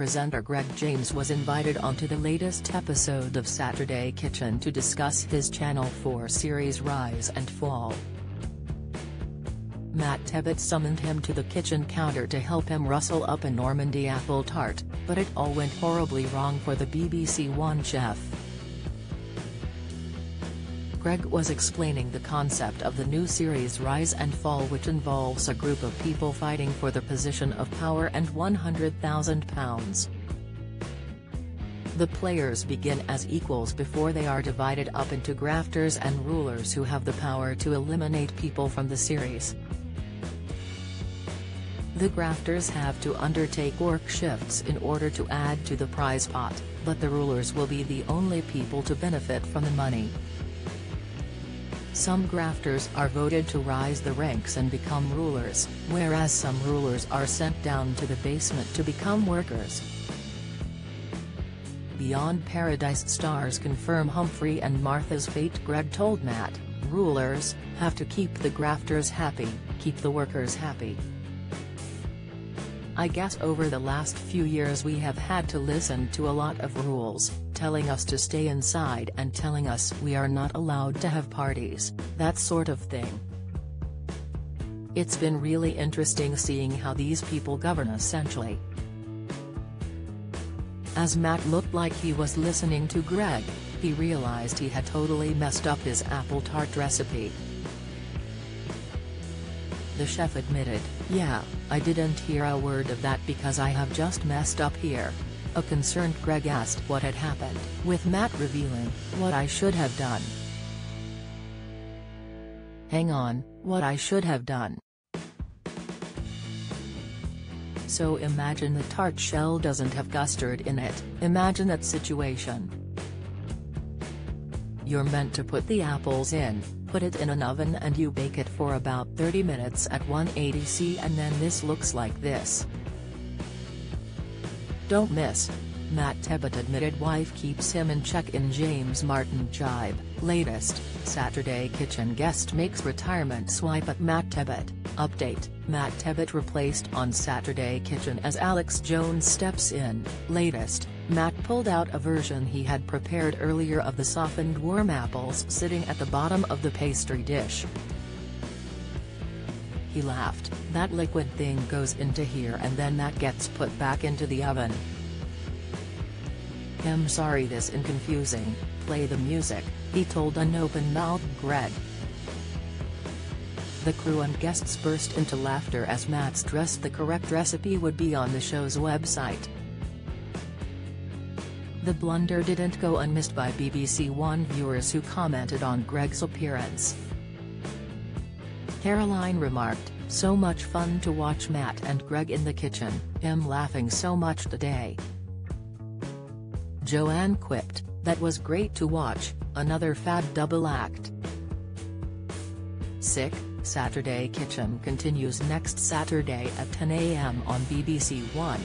presenter Greg James was invited onto the latest episode of Saturday Kitchen to discuss his Channel 4 series Rise and Fall. Matt Tebbutt summoned him to the kitchen counter to help him rustle up a Normandy apple tart, but it all went horribly wrong for the BBC One chef. Greg was explaining the concept of the new series Rise and Fall which involves a group of people fighting for the position of power and £100,000. The players begin as equals before they are divided up into grafters and rulers who have the power to eliminate people from the series. The grafters have to undertake work shifts in order to add to the prize pot, but the rulers will be the only people to benefit from the money. Some grafters are voted to rise the ranks and become rulers, whereas some rulers are sent down to the basement to become workers. Beyond Paradise stars confirm Humphrey and Martha's fate Greg told Matt, rulers, have to keep the grafters happy, keep the workers happy. I guess over the last few years we have had to listen to a lot of rules, telling us to stay inside and telling us we are not allowed to have parties, that sort of thing. It's been really interesting seeing how these people govern essentially. As Matt looked like he was listening to Greg, he realized he had totally messed up his apple tart recipe. The chef admitted, yeah, I didn't hear a word of that because I have just messed up here. A concerned Greg asked what had happened, with Matt revealing, what I should have done. Hang on, what I should have done. So imagine the tart shell doesn't have custard in it, imagine that situation. You're meant to put the apples in, put it in an oven and you bake it for about 30 minutes at 180C and then this looks like this. Don't miss. Matt Tebbutt admitted wife keeps him in check in James Martin jibe. Latest, Saturday Kitchen guest makes retirement swipe at Matt Tebbutt. Update, Matt Tebbutt replaced on Saturday Kitchen as Alex Jones steps in. Latest, Matt pulled out a version he had prepared earlier of the softened warm apples sitting at the bottom of the pastry dish. He laughed, that liquid thing goes into here and then that gets put back into the oven. I'm sorry this is confusing, play the music, he told an open-mouthed Greg. The crew and guests burst into laughter as Matt stressed the correct recipe would be on the show's website. The blunder didn't go unmissed by BBC One viewers who commented on Greg's appearance. Caroline remarked, so much fun to watch Matt and Greg in the kitchen, am laughing so much today. Joanne quipped, that was great to watch, another fab double act. Sick, Saturday Kitchen continues next Saturday at 10 a.m. on BBC One.